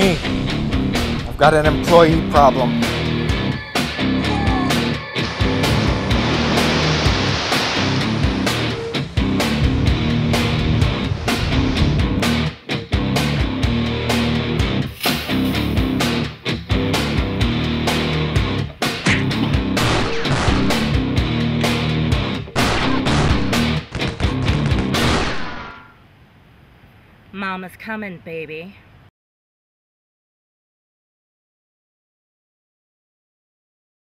I've got an employee problem. Mama's coming, baby.